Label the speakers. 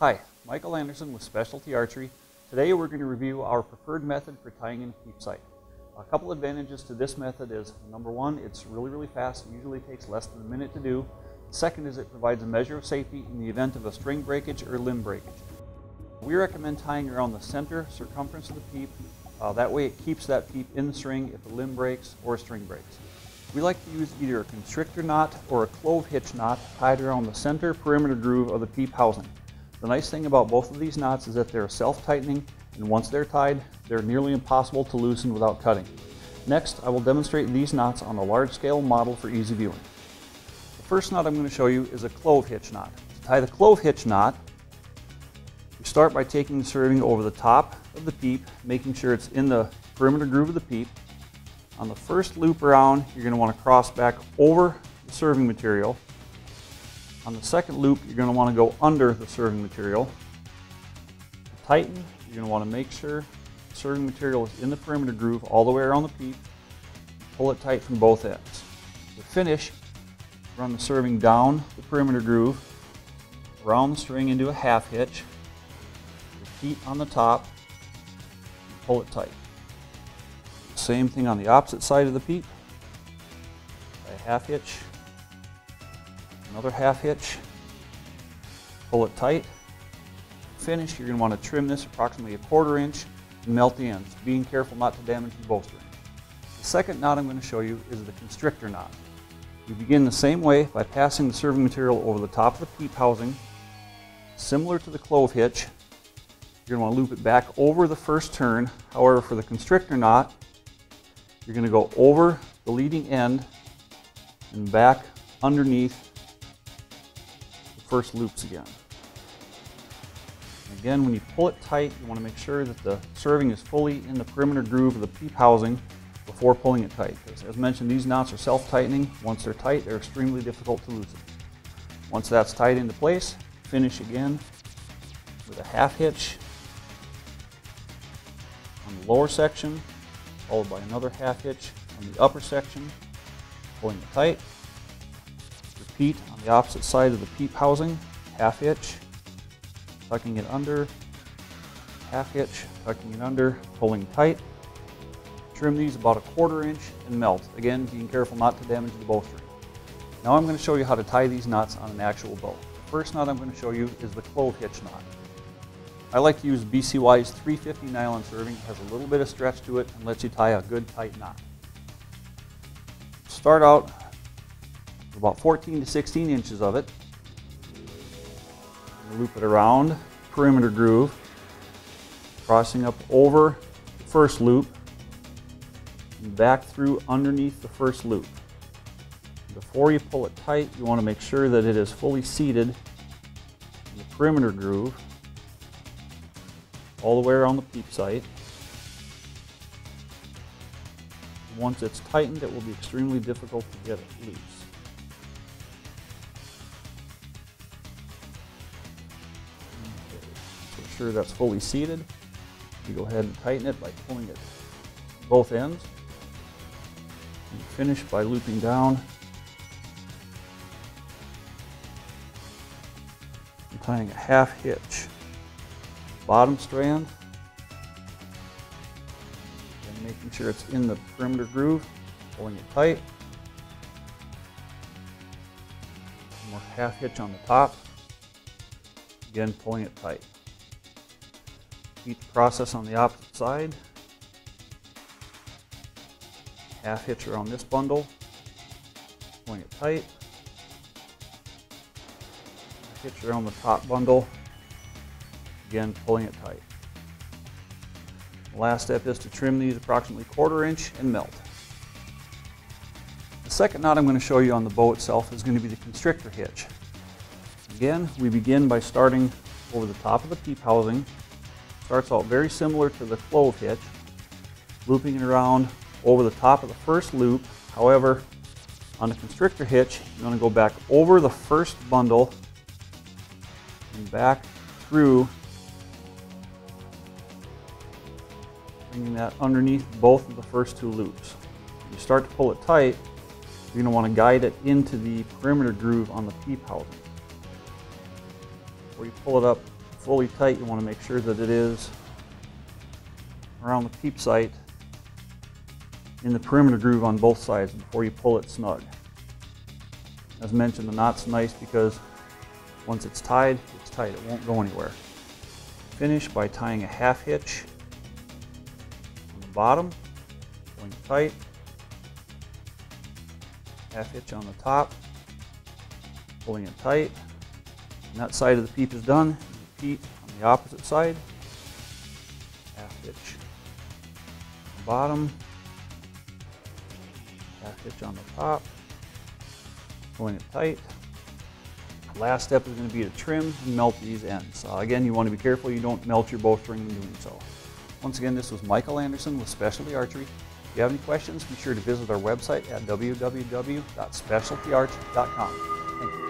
Speaker 1: Hi, Michael Anderson with Specialty Archery. Today we're going to review our preferred method for tying in a peep sight. A couple advantages to this method is number one, it's really, really fast. It usually takes less than a minute to do. Second is it provides a measure of safety in the event of a string breakage or limb breakage. We recommend tying around the center circumference of the peep. Uh, that way it keeps that peep in the string if a limb breaks or a string breaks. We like to use either a constrictor knot or a clove hitch knot tied around the center perimeter groove of the peep housing. The nice thing about both of these knots is that they're self-tightening and once they're tied, they're nearly impossible to loosen without cutting. Next, I will demonstrate these knots on a large-scale model for easy viewing. The first knot I'm going to show you is a clove hitch knot. To tie the clove hitch knot, you start by taking the serving over the top of the peep, making sure it's in the perimeter groove of the peep. On the first loop around, you're going to want to cross back over the serving material. On the second loop, you're going to want to go under the serving material. Tighten, you're going to want to make sure the serving material is in the perimeter groove all the way around the peep. Pull it tight from both ends. To finish, run the serving down the perimeter groove, around the string into a half hitch, repeat on the top, pull it tight. Same thing on the opposite side of the peep. A half hitch, another half hitch, pull it tight. Finish, you're going to want to trim this approximately a quarter inch and melt the ends, being careful not to damage the bowstring. The second knot I'm going to show you is the constrictor knot. You begin the same way by passing the serving material over the top of the peep housing. Similar to the clove hitch, you're going to want to loop it back over the first turn. However, for the constrictor knot, you're going to go over the leading end and back underneath first loops again. Again, when you pull it tight, you want to make sure that the serving is fully in the perimeter groove of the peep housing before pulling it tight. Because as mentioned, these knots are self-tightening. Once they're tight, they're extremely difficult to loosen. Once that's tied into place, finish again with a half hitch on the lower section, followed by another half hitch on the upper section, pulling it tight. Repeat on the opposite side of the peep housing, half hitch, tucking it under, half hitch, tucking it under, pulling tight. Trim these about a quarter inch and melt. Again, being careful not to damage the bowstring. Now I'm going to show you how to tie these knots on an actual bow. The first knot I'm going to show you is the clove hitch knot. I like to use BCY's 350 nylon serving. It has a little bit of stretch to it and lets you tie a good tight knot. Start out about 14 to 16 inches of it. Loop it around perimeter groove, crossing up over the first loop and back through underneath the first loop. Before you pull it tight, you want to make sure that it is fully seated in the perimeter groove all the way around the peep sight. Once it's tightened, it will be extremely difficult to get it loose. Sure that's fully seated. You go ahead and tighten it by pulling it both ends. And finish by looping down and tying a half hitch bottom strand and making sure it's in the perimeter groove, pulling it tight. One more half hitch on the top, again pulling it tight. The process on the opposite side. Half hitch around this bundle, pulling it tight. Hitch around the top bundle, Again, pulling it tight. The last step is to trim these approximately quarter inch and melt. The second knot I'm going to show you on the bow itself is going to be the constrictor hitch. Again, we begin by starting over the top of the peep housing. Starts out very similar to the clove hitch, looping it around over the top of the first loop. However, on the constrictor hitch, you're going to go back over the first bundle and back through bringing that underneath both of the first two loops. You start to pull it tight, you're going to want to guide it into the perimeter groove on the peep housing. Before you pull it up fully tight, you want to make sure that it is around the peep sight in the perimeter groove on both sides before you pull it snug. As mentioned, the knot's nice because once it's tied, it's tight. It won't go anywhere. Finish by tying a half hitch on the bottom, pulling tight, half hitch on the top, pulling it tight. When that side of the peep is done, the opposite side, half hitch on bottom, half hitch on the top, pulling it tight. Last step is going to be to trim and melt these ends. Uh, again, you want to be careful you don't melt your bowstring in doing so. Once again, this was Michael Anderson with Specialty Archery. If you have any questions, be sure to visit our website at www.specialtyarch.com.